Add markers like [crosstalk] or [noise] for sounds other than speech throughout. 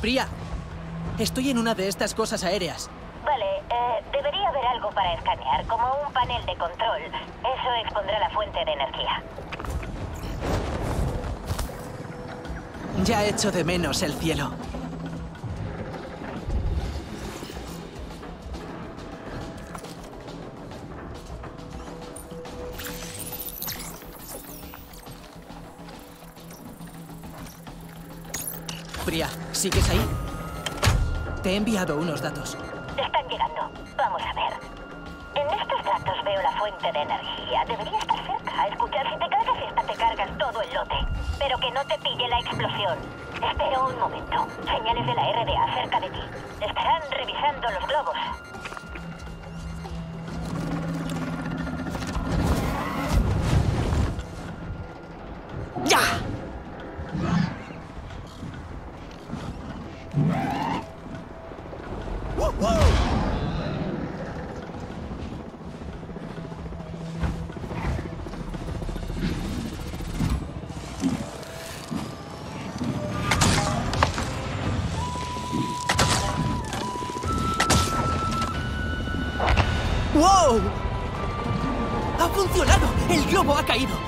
Priya, estoy en una de estas cosas aéreas. Vale, eh, debería haber algo para escanear, como un panel de control. Eso expondrá la fuente de energía. Ya echo de menos el cielo. Priya, ¿sigues ahí? Te he enviado unos datos. De energía. Debería estar cerca. Escuchar si te cargas esta, te cargas todo el lote. Pero que no te pille la explosión. Espera un momento. Señales de la RDA cerca de ti. Estarán revisando los globos. ¡El globo ha caído!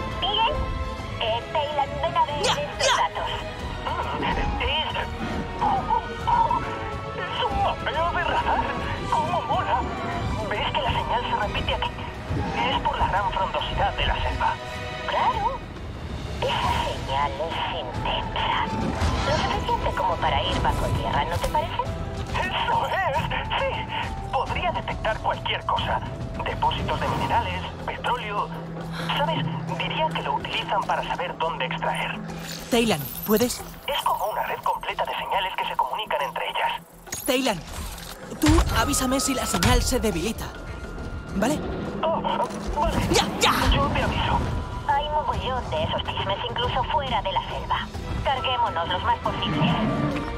¿Puedes? Es como una red completa de señales que se comunican entre ellas. Taylan, tú avísame si la señal se debilita. ¿Vale? Oh, vale. ¡Ya, ya! Yo te aviso. Hay mogollón de esos chismes incluso fuera de la selva. Carguémonos los más posibles.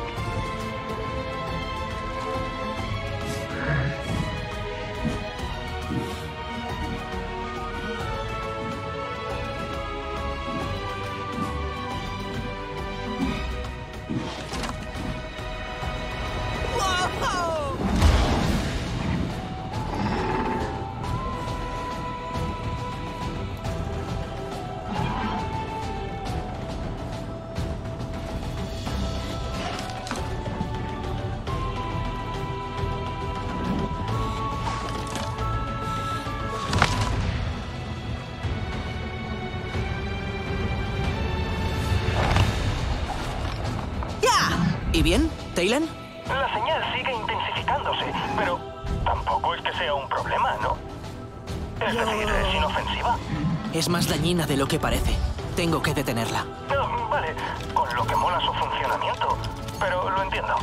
Dañina de lo que parece. Tengo que detenerla. No, vale, con lo que mola su funcionamiento, pero lo entiendo.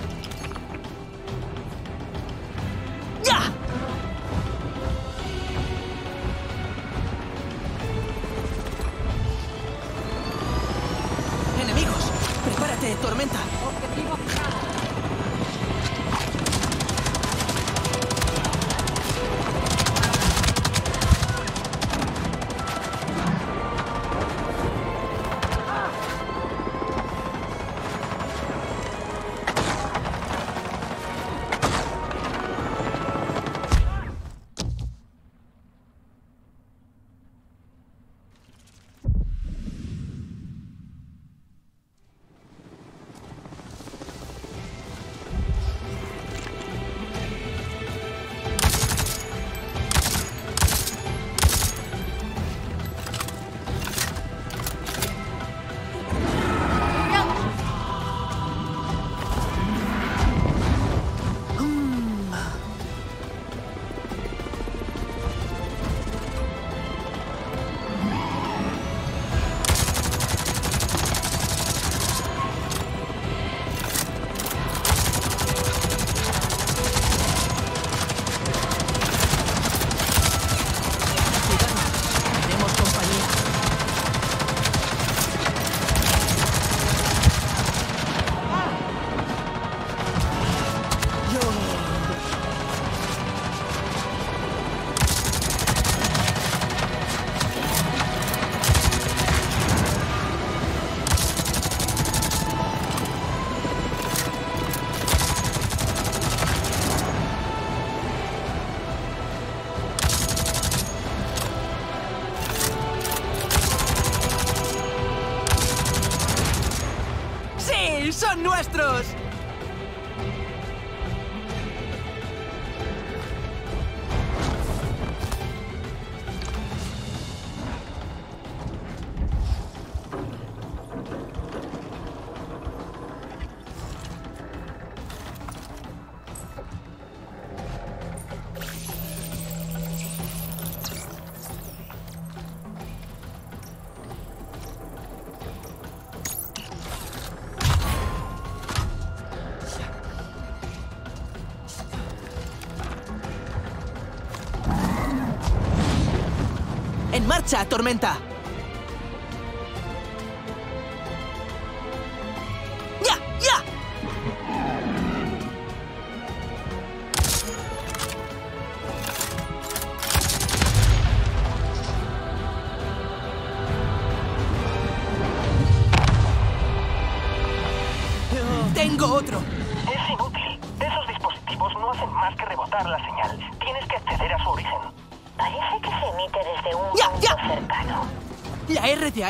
¡En marcha, tormenta!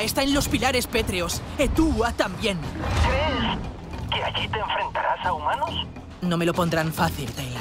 Está en los pilares pétreos. Etúa también. ¿Crees que allí te enfrentarás a humanos? No me lo pondrán fácil, Taylan.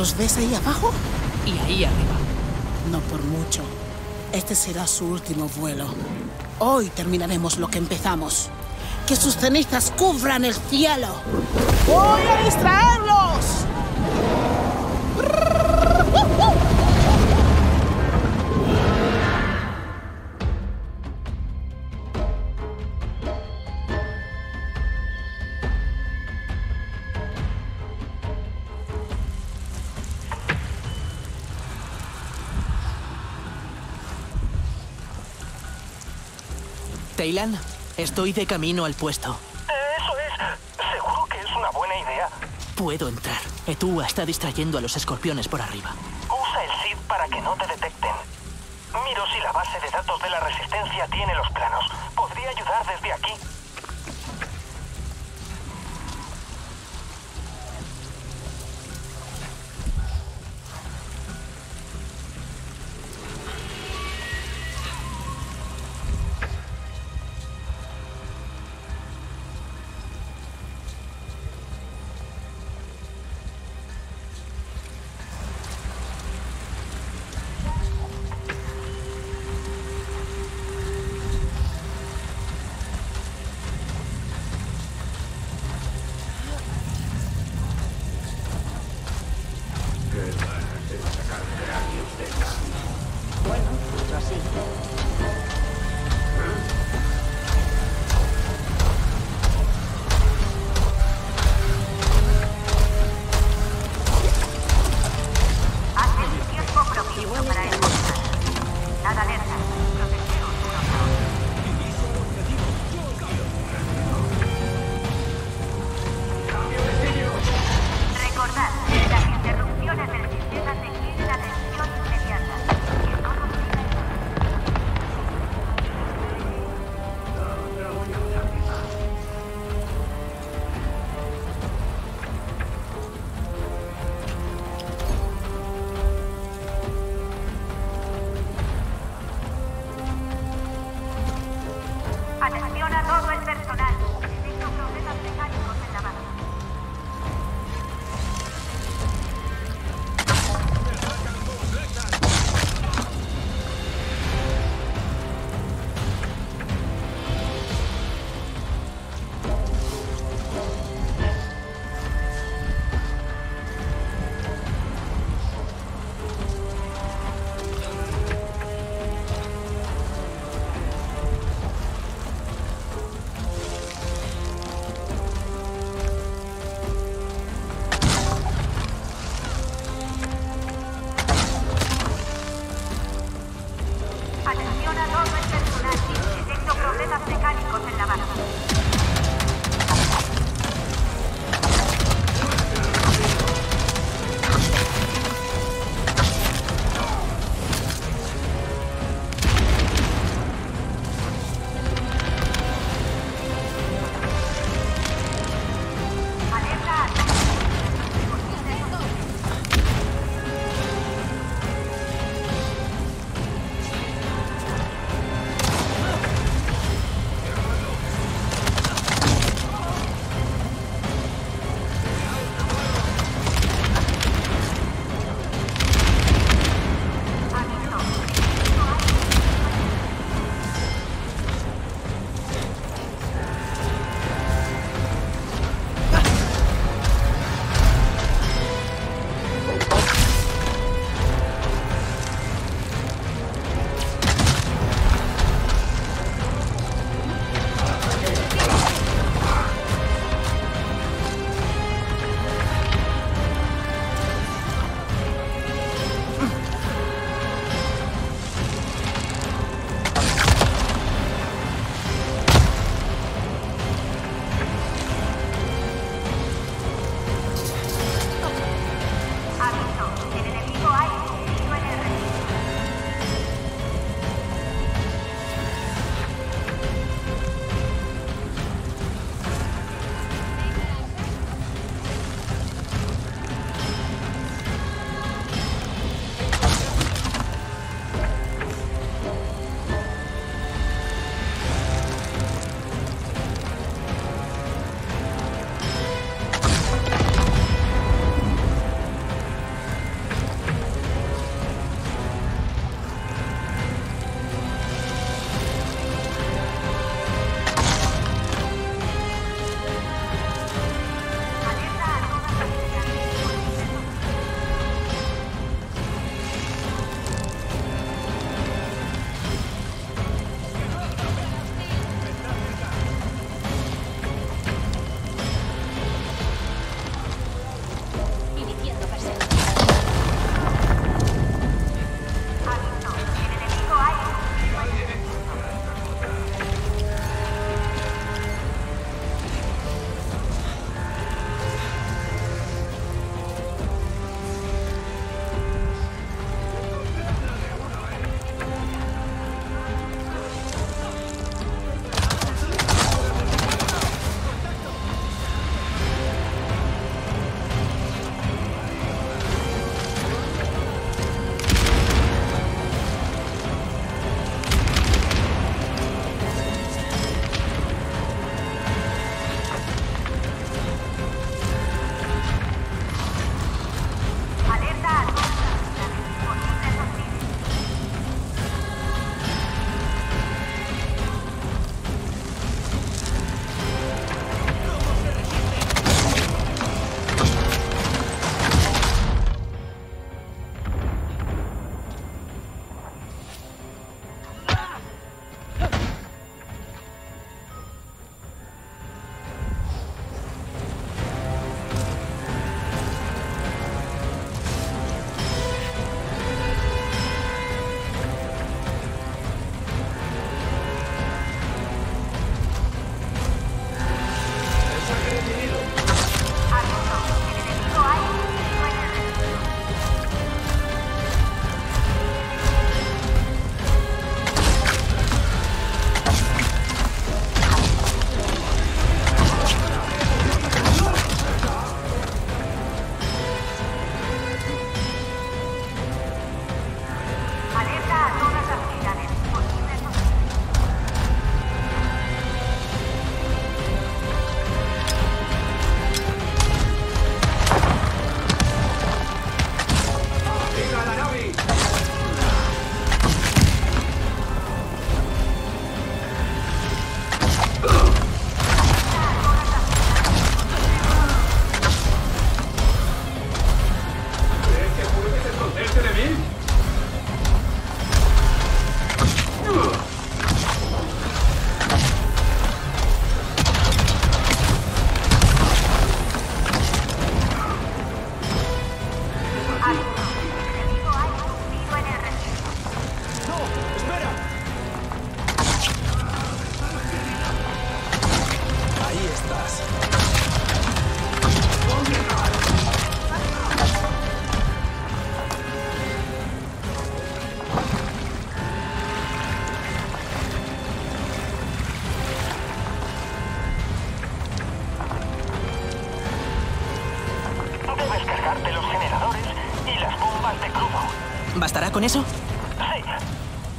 ¿Los ves ahí abajo? Y ahí arriba. No por mucho. Este será su último vuelo. Hoy terminaremos lo que empezamos. Que sus cenizas cubran el cielo. ¡Voy a distraerlos! Estoy de camino al puesto. Eso es. ¿Seguro que es una buena idea? Puedo entrar. Etúa está distrayendo a los escorpiones por arriba. Usa el SID para que no te detecten. Miro si la base de datos de la Resistencia tiene los planos. Podría ayudar desde aquí.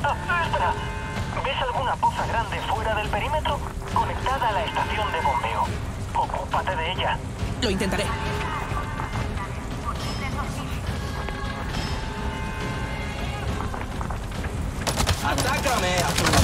Ah, espera. ¿Ves alguna poza grande fuera del perímetro? Conectada a la estación de bombeo. Ocúpate de ella. Lo intentaré. ¡Atácame, azul!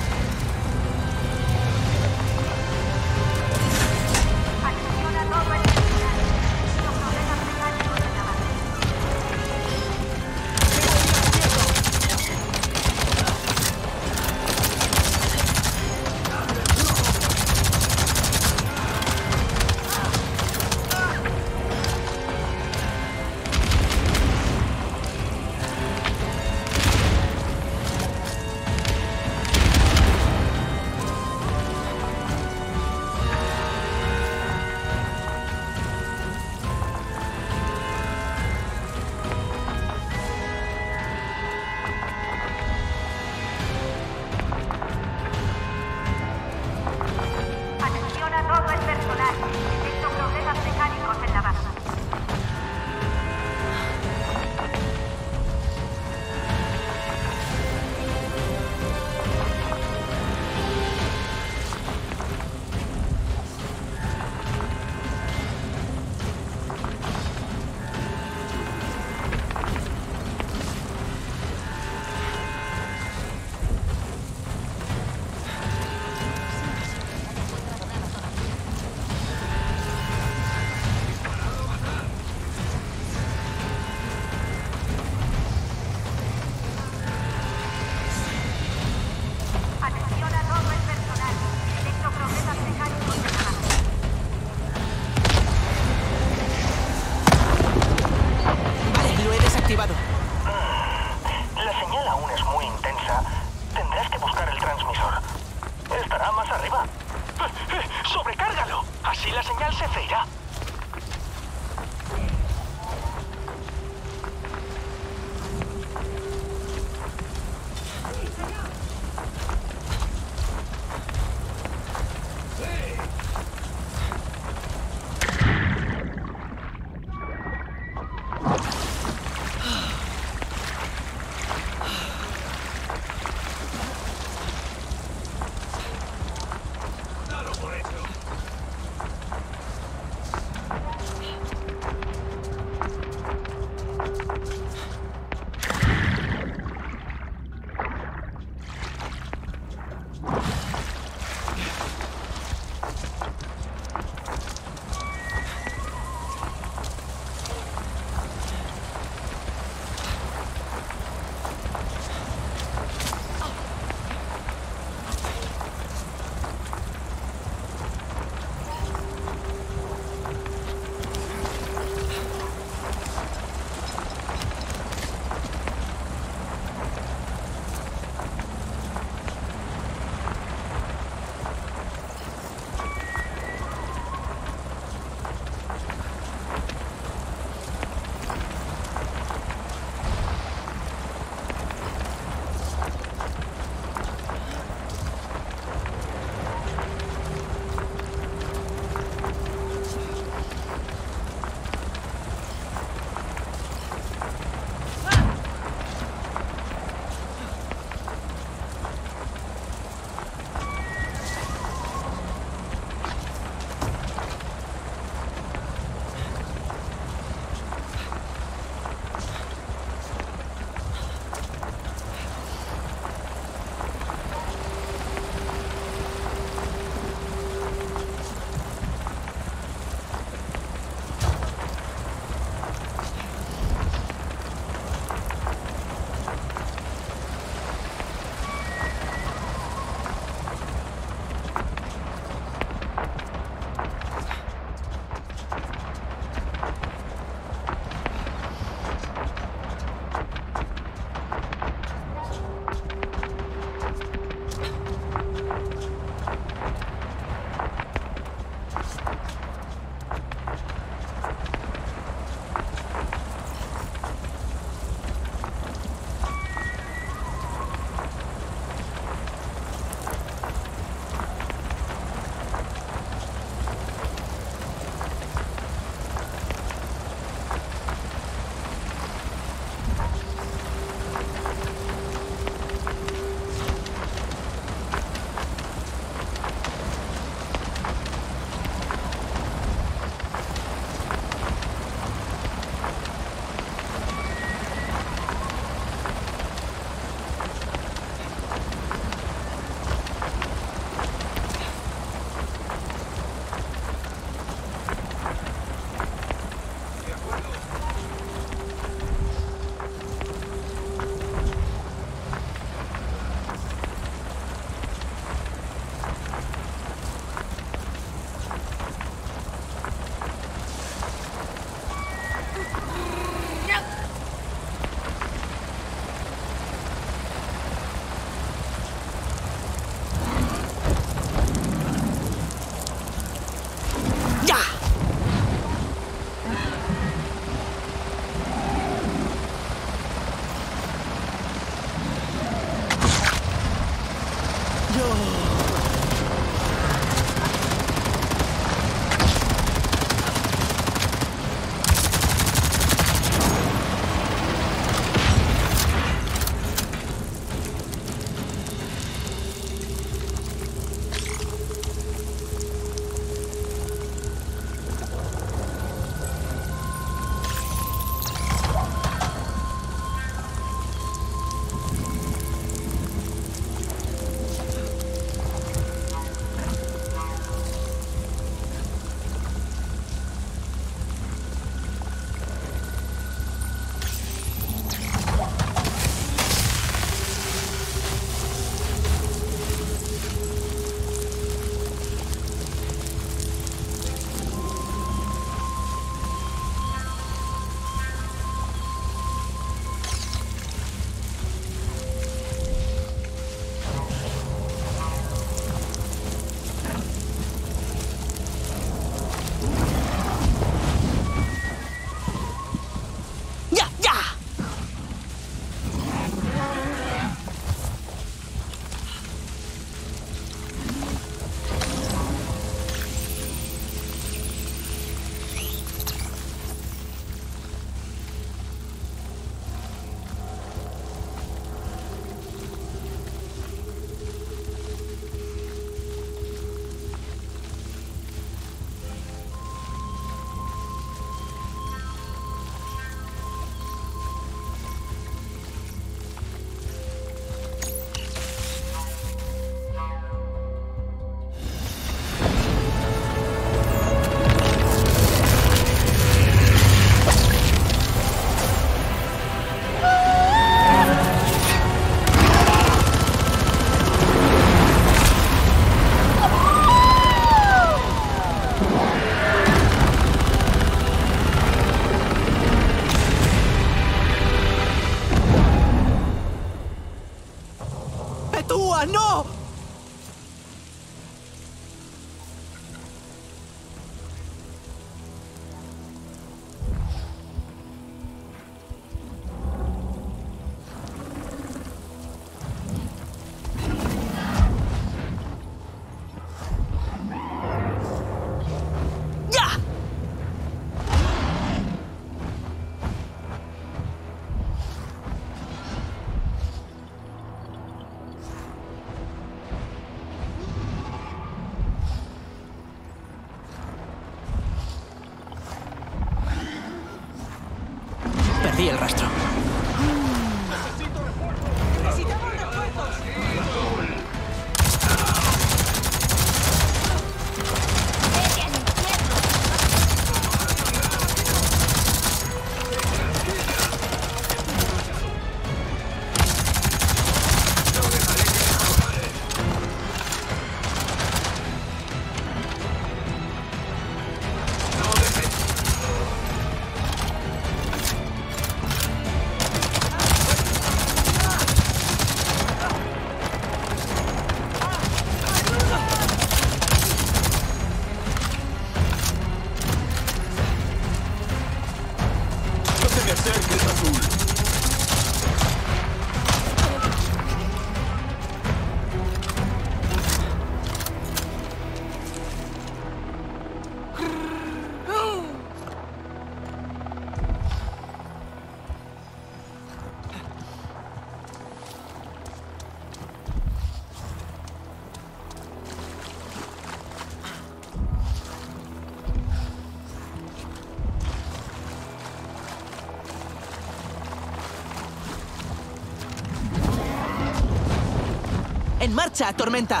¡En marcha, tormenta!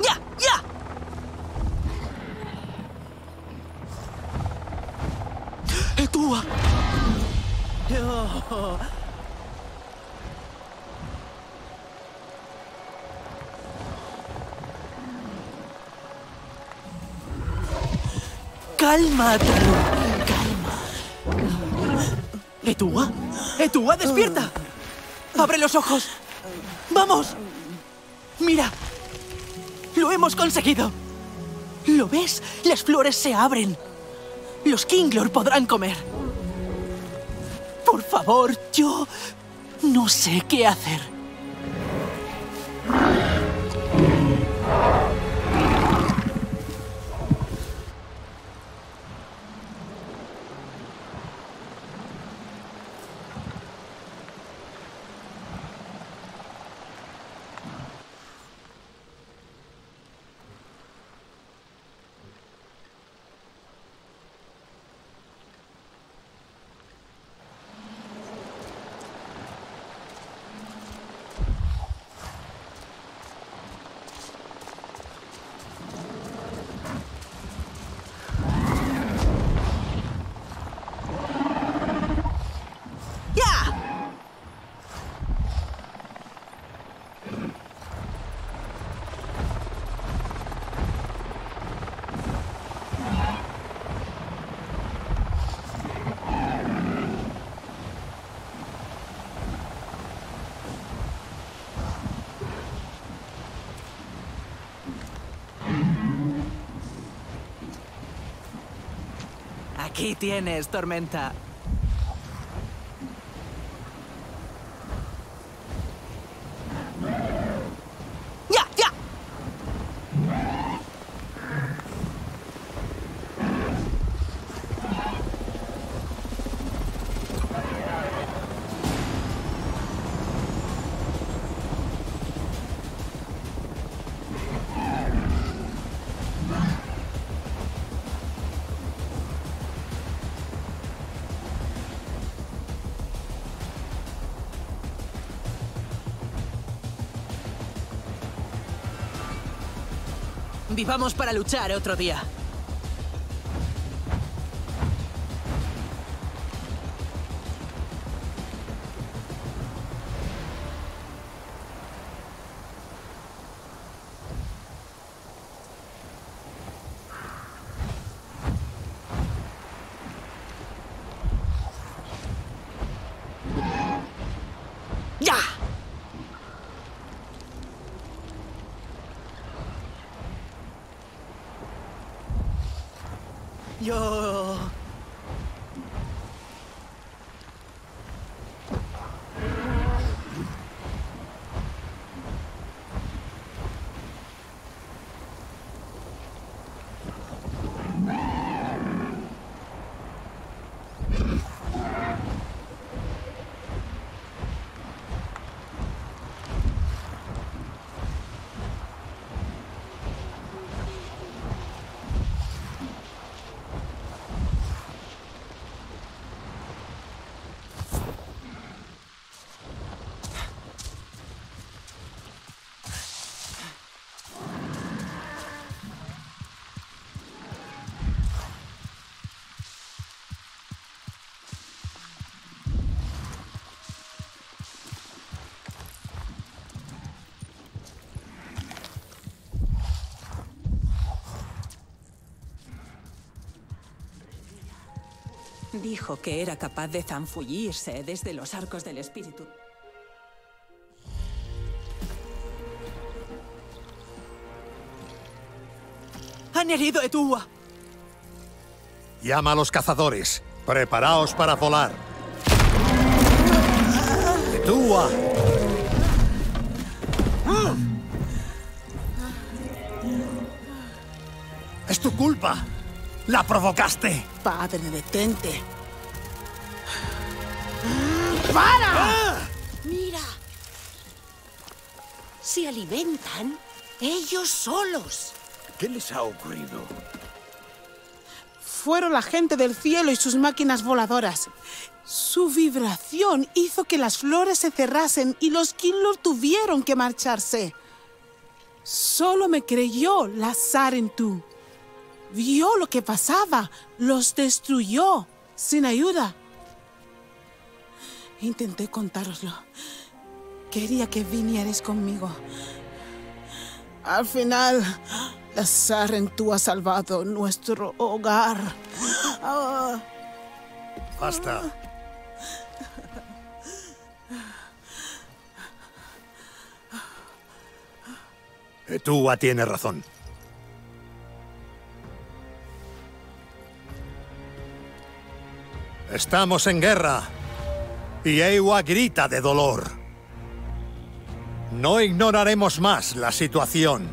¡Ya! ¡Ya! ¡Etúa! Oh. Calma, calma. ¿Etúa? ¡Etúa, despierta! ¡Abre los ojos! ¡Vamos! ¡Mira! ¡Lo hemos conseguido! ¿Lo ves? Las flores se abren. Los Kinglor podrán comer. Por favor, yo no sé qué hacer. ¡Ya! Aquí tienes, tormenta. Vivamos para luchar otro día. Yo... Dijo que era capaz de zanfullirse desde los arcos del espíritu. Han herido a Etua. Llama a los cazadores. Preparaos para volar. ¡Etúa! ¡Es tu culpa! ¡La provocaste! Padre, detente. ¡Para! Mira. Se alimentan ellos solos. ¿Qué les ha ocurrido? Fueron la gente del cielo y sus máquinas voladoras. Su vibración hizo que las flores se cerrasen y los Killor tuvieron que marcharse. Solo me creyó la Sarentu. Vio lo que pasaba, los destruyó, sin ayuda. Intenté contároslo. Quería que vinierais conmigo. Al final, la Sarentu ha salvado nuestro hogar. Ah. Basta. [laughs] Etúa tiene razón. Estamos en guerra. Y Eiwa grita de dolor. No ignoraremos más la situación.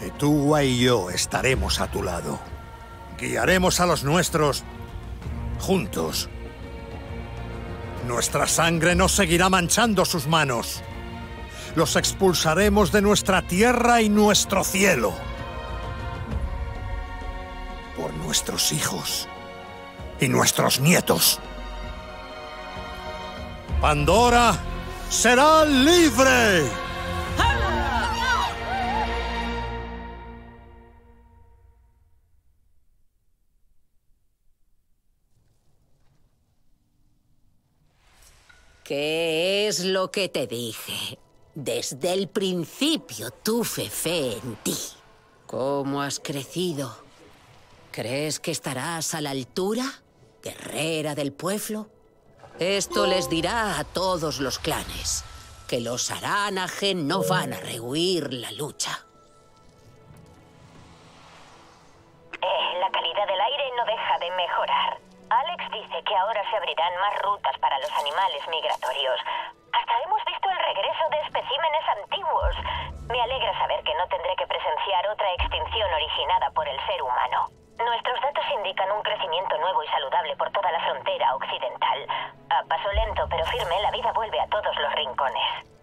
Etúa y yo estaremos a tu lado. Guiaremos a los nuestros juntos. Nuestra sangre no seguirá manchando sus manos. Los expulsaremos de nuestra tierra y nuestro cielo. Por nuestros hijos y nuestros nietos. Pandora será libre. ¿Qué es lo que te dije? Desde el principio tuve fe en ti. ¿Cómo has crecido? ¿Crees que estarás a la altura? Guerrera del pueblo. Esto les dirá a todos los clanes que los Aranaje no van a rehuir la lucha. La calidad del aire no deja de mejorar. Alex dice que ahora se abrirán más rutas para los animales migratorios. Hasta hemos visto regreso de especímenes antiguos. Me alegra saber que no tendré que presenciar otra extinción originada por el ser humano. Nuestros datos indican un crecimiento nuevo y saludable por toda la frontera occidental. A paso lento pero firme, la vida vuelve a todos los rincones.